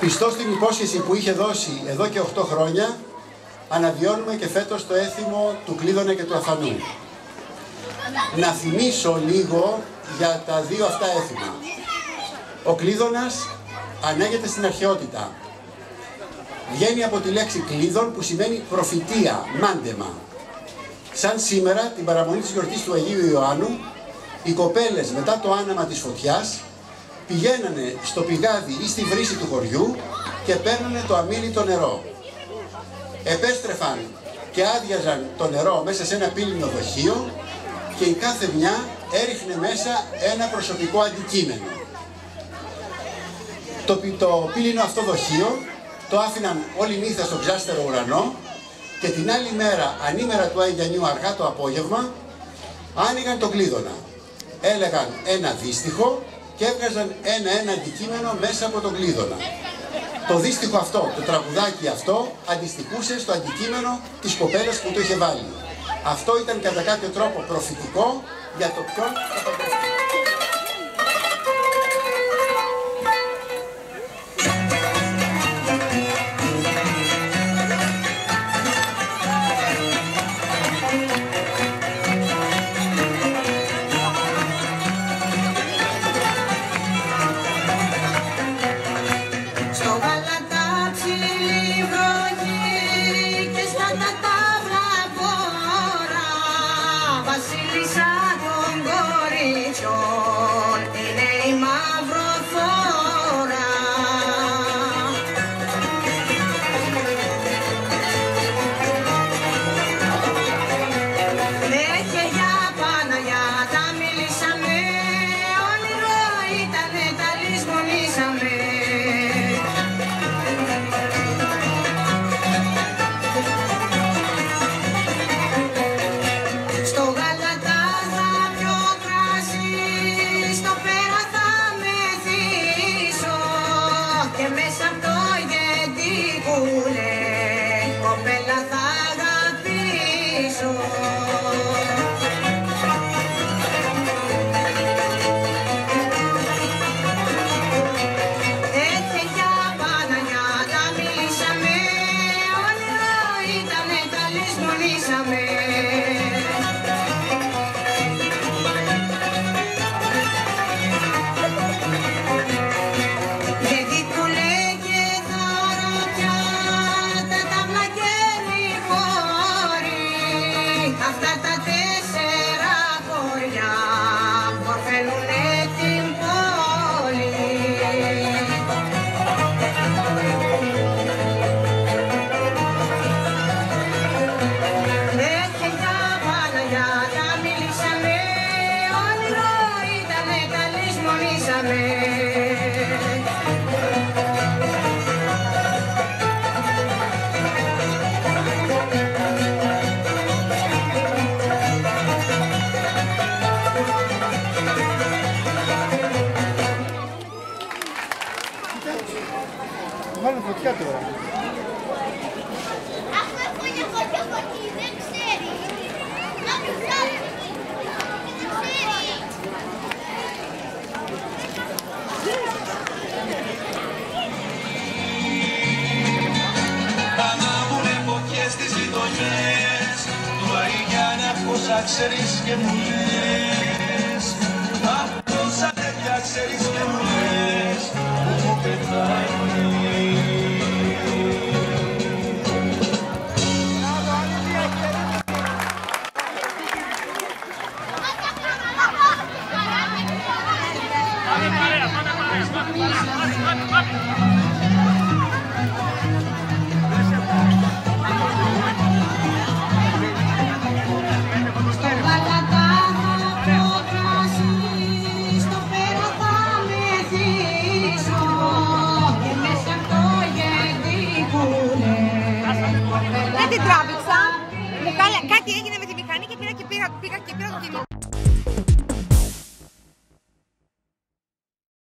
Πιστό στην υπόσχεση που είχε δώσει εδώ και 8 χρόνια, αναβιώνουμε και φέτος το έθιμο του Κλείδωνα και του Αφανού. Να θυμίσω λίγο για τα δύο αυτά έθιμα. Ο Κλείδωνας ανέγεται στην αρχαιότητα. Βγαίνει από τη λέξη κλείδων που σημαίνει προφητεία, μάντεμα. Σαν σήμερα, την παραμονή της γιορτής του Αγίου Ιωάννου, οι κοπέλες μετά το άναμα της φωτιάς πηγαίνανε στο πηγάδι ή στη βρύση του χωριού και παίρνανε το αμήλυτο νερό. Επέστρεφαν και άδειαζαν το νερό μέσα σε ένα πύληνο δοχείο και η κάθε μια έριχνε μέσα ένα προσωπικό αντικείμενο. Το, το πύληνο αυτό δοχείο το άφηναν όλη νύχτα στον ξάστερο ουρανό και την άλλη μέρα, ανήμερα του Αγιανιού αργά το απόγευμα, άνοιγαν το κλείδωνα. Έλεγαν ένα δύστιχο και έβγαζαν ένα-ένα αντικείμενο μέσα από τον κλείδωνα. Το δύστιχο αυτό, το τραγουδάκι αυτό, αντιστοιχούσε στο αντικείμενο της κοπέλας που το είχε βάλει. Αυτό ήταν κατά κάποιο τρόπο προφητικό για το ποιον θα soul. Φωτιά τώρα; Αφού έφυγε φωτιά φωτί, δεν ξέρει. Να μην ξέρει. Ανάβουνε φωτιές στις γειτονιές Του Αγιγιάννα πόσα ξέρεις και μου λες την τράβηξα. Μου κάλε, κάτι έγινε με τη μηχανή και πήγα και πήρα, πήγα και πήρα το κινητό.